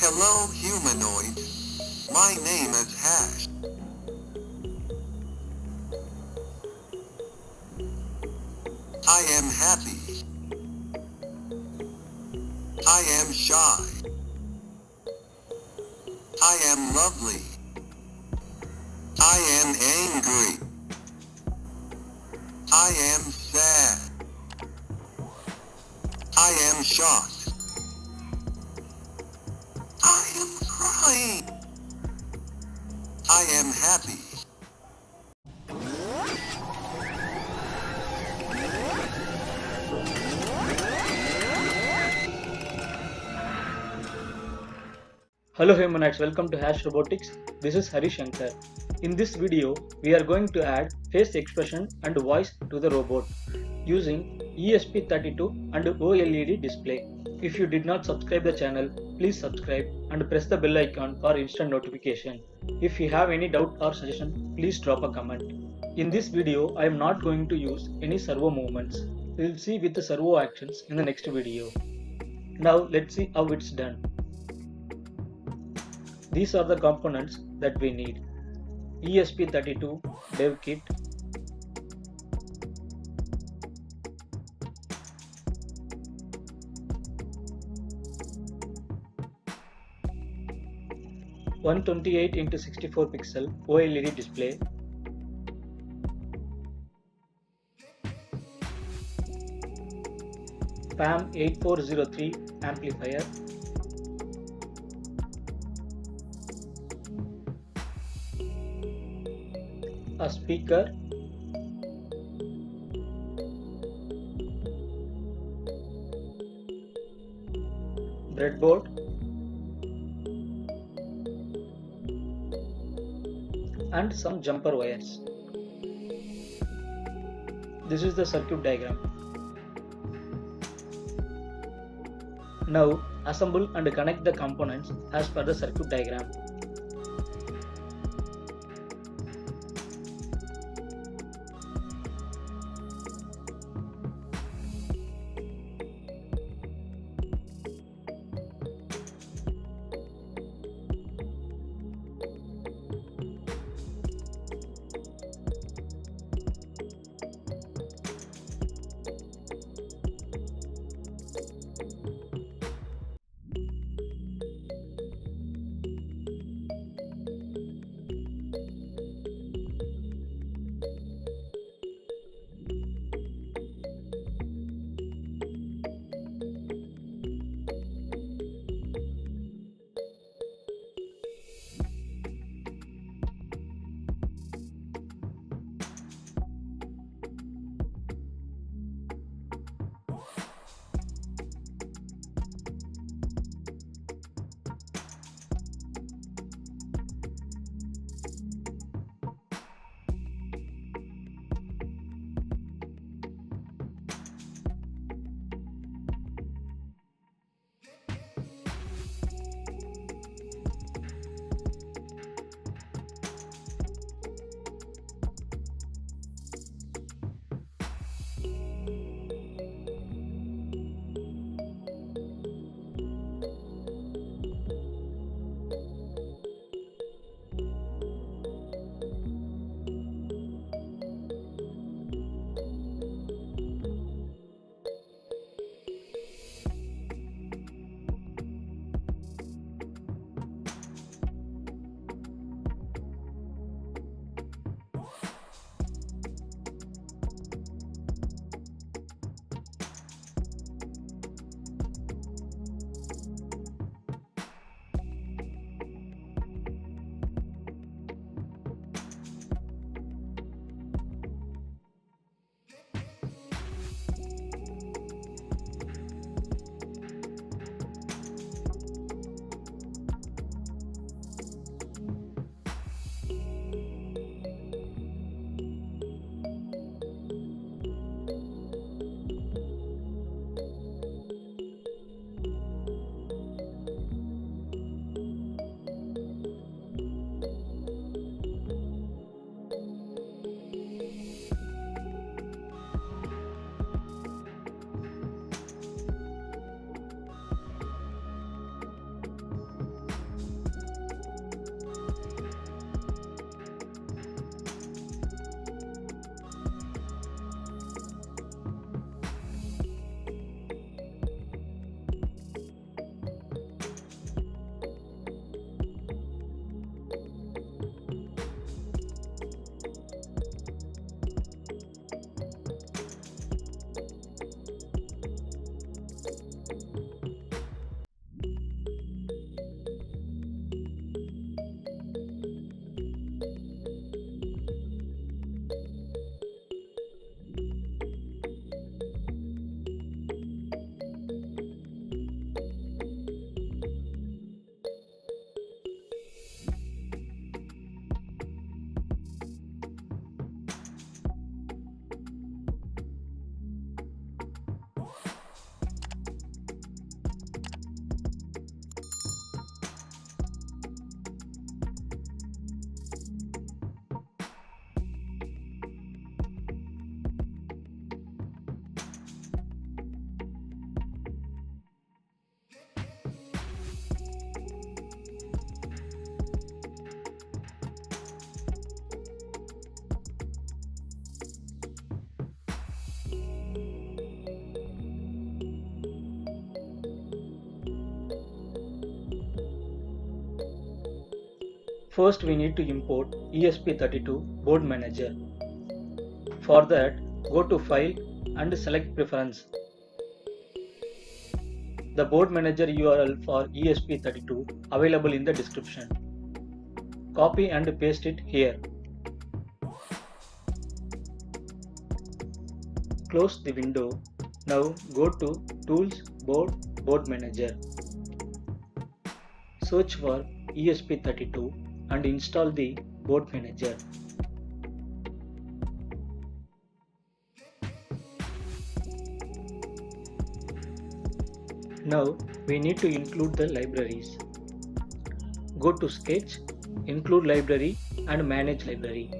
Hello, humanoid. My name is Hash. I am happy. I am shy. I am lovely. I am angry. I am sad. I am shocked. I am crying. I am happy. Hello humanoids, welcome to Hash Robotics. This is Hari Shankar. In this video, we are going to add face expression and voice to the robot using ESP32 and OLED display. If you did not subscribe the channel, please subscribe and press the bell icon for instant notification. If you have any doubt or suggestion, please drop a comment. In this video, I am not going to use any servo movements. We will see with the servo actions in the next video. Now let's see how it's done. These are the components that we need. ESP32 dev kit, one twenty eight into sixty four pixel OLED display, PAM eight four zero three amplifier, a speaker, breadboard, and some jumper wires. This is the circuit diagram. Now assemble and connect the components as per the circuit diagram. First we need to import ESP32 board manager. For that go to file and select preference. The board manager URL for ESP32 available in the description. Copy and paste it here. Close the window. Now go to Tools Board Board Manager. Search for ESP32 and install the board manager. Now we need to include the libraries. Go to Sketch, Include Library and Manage Library.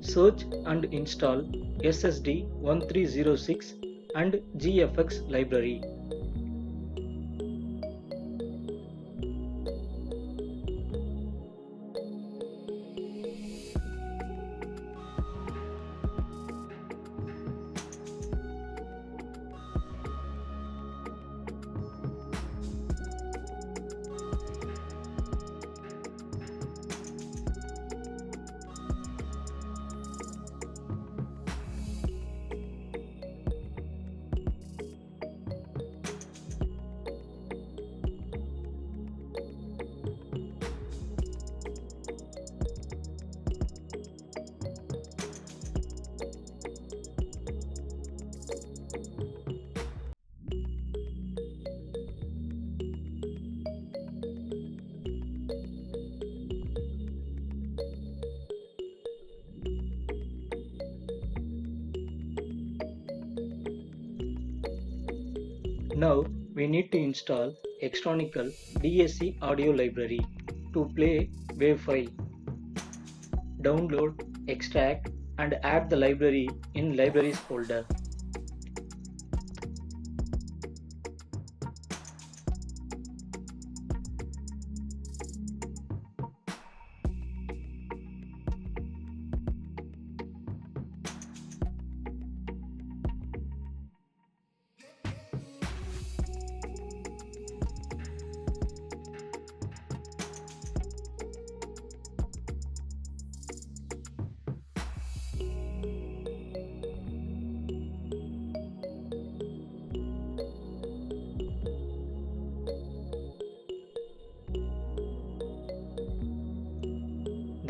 Search and install SSD 1306 and GFX library. We need to install Xtronical DAC audio library to play WAV file. Download, extract and add the library in libraries folder.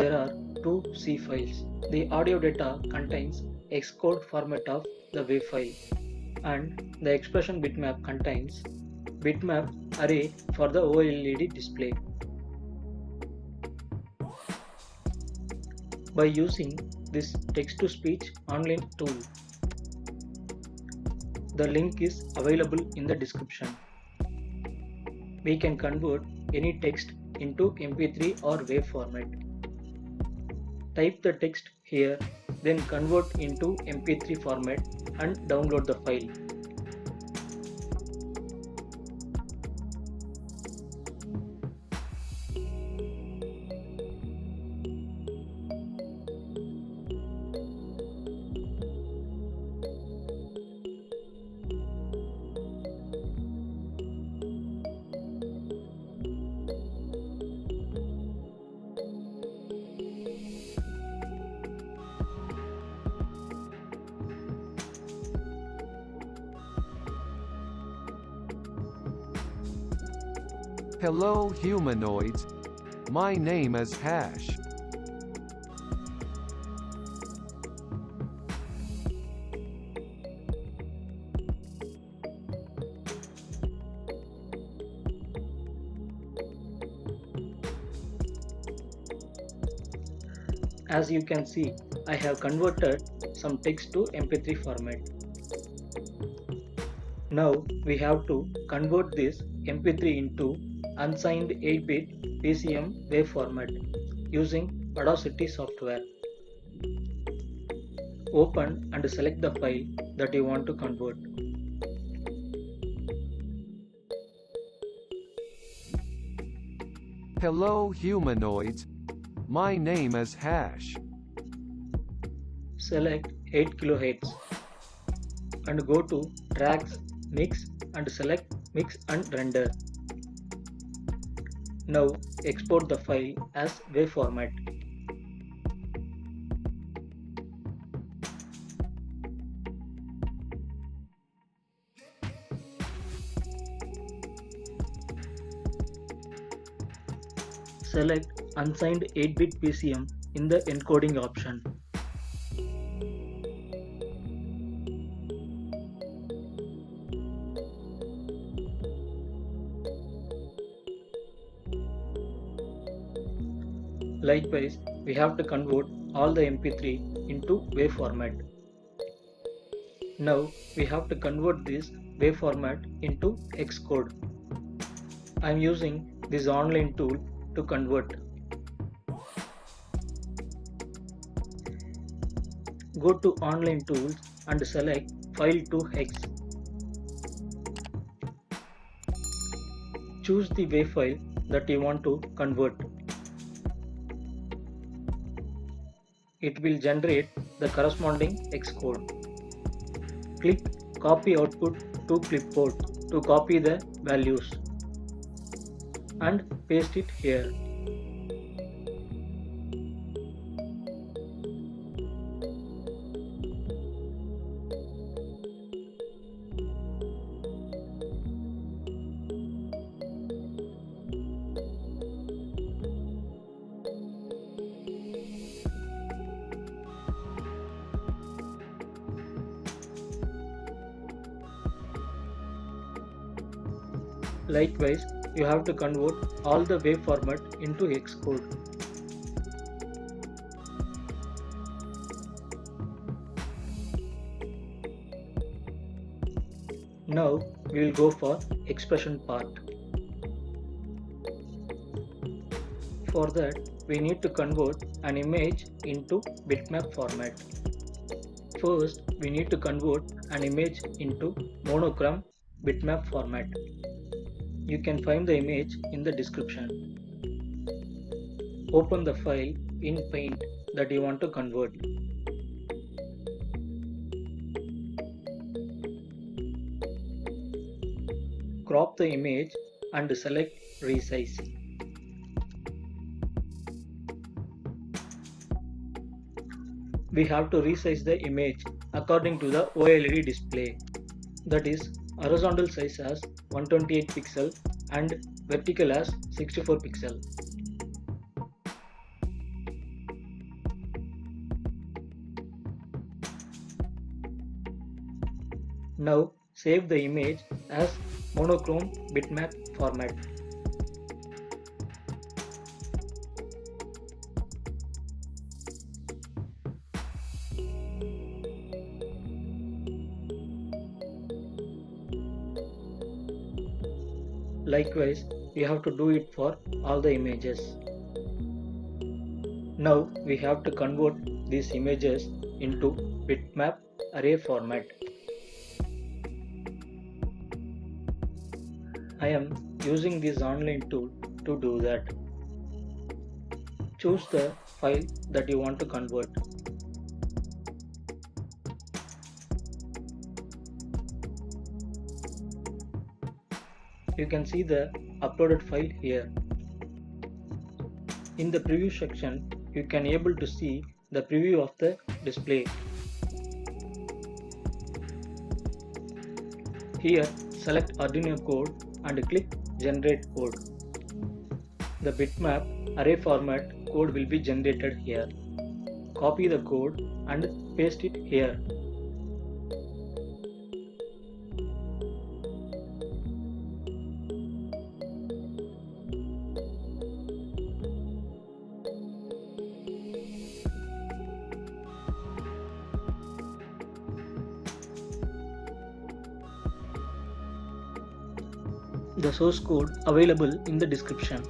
There are two C files. The audio data contains hex code format of the WAV file and the expression bitmap contains bitmap array for the OLED display. By using this text-to-speech online tool, the link is available in the description. We can convert any text into MP3 or WAV format. Type the text here, then convert into MP3 format and download the file. Hello humanoids. My name is Hash. As you can see, I have converted some text to MP3 format. Now we have to convert this MP3 into unsigned 8-bit PCM wave format using Audacity software. Open and select the file that you want to convert. Hello humanoids. My name is Hash. Select 8 kHz and go to Tracks, Mix and select Mix and Render. Now export the file as WAV format. Select unsigned 8-bit PCM in the encoding option. Likewise, we have to convert all the MP3 into WAV format. Now we have to convert this WAV format into hex code. I am using this online tool to convert. Go to online tools and select file to hex. Choose the WAV file that you want to convert. It will generate the corresponding hex code. Click copy output to clipboard to copy the values and paste it here. Likewise, you have to convert all the wave format into hex code. Now we will go for expression part. For that we need to convert an image into bitmap format. First we need to convert an image into monochrome bitmap format. You can find the image in the description. Open the file in Paint that you want to convert. Crop the image and select Resize. We have to resize the image according to the OLED display. That is horizontal size as 128 pixel and vertical as 64 pixel. Now save the image as monochrome bitmap format. Likewise, we have to do it for all the images. Now we have to convert these images into bitmap array format. I am using this online tool to do that. Choose the file that you want to convert. You can see the uploaded file here. In the preview section, you can able to see the preview of the display. Here, select Arduino code and click generate code. The bitmap array format code will be generated here. Copy the code and paste it here. Source code available in the description.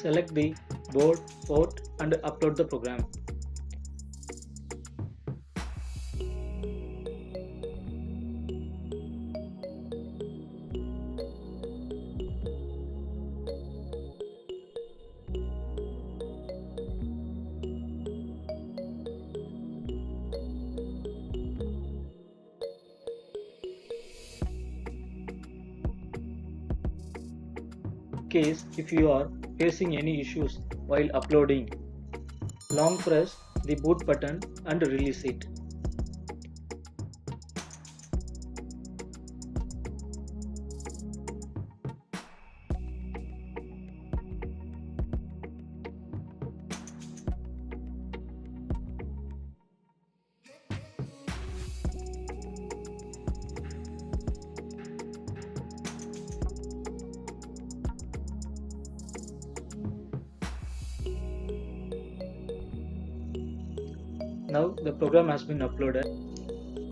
Select the board, port and upload the program. case if you are facing any issues while uploading. Long press the boot button and release it. Now the program has been uploaded.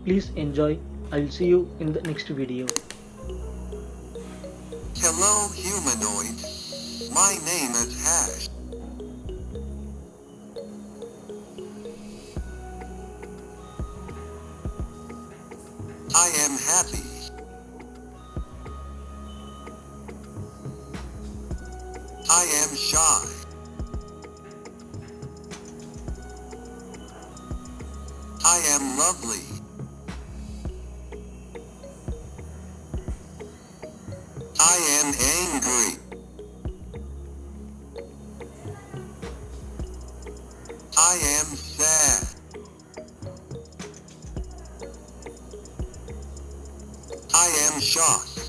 Please enjoy. I'll see you in the next video. Hello humanoid. My name is Hash. I am happy. I am shocked.